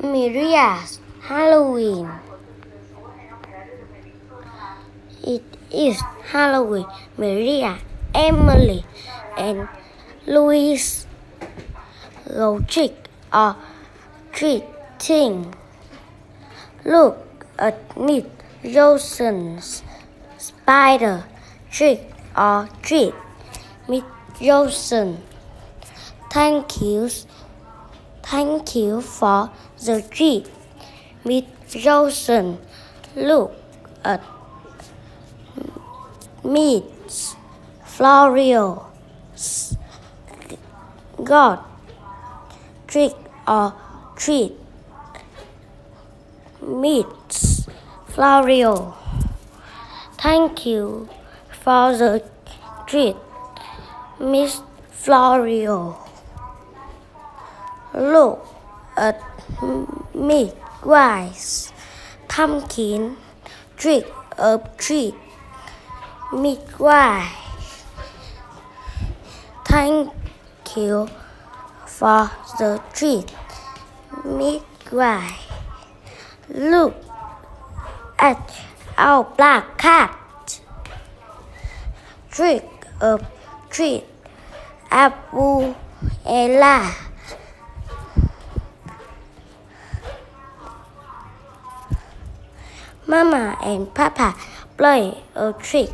Maria's Halloween. It is Halloween. Maria, Emily, and Louise go trick or treating. Look at me, Rosen's spider trick or treat. Miss Rosen, thank you. Thank you for the treat. Miss Rosen, look at Miss Florio. God, trick or treat. Miss Florio, thank you for the treat. Miss Florio. Look at me, guys. Pumpkin trick or treat. me! Midwife. Thank you for the treat. me! Midwife. Look at our black cat. Trick or treat. Abu Ella. Mama and Papa play a trick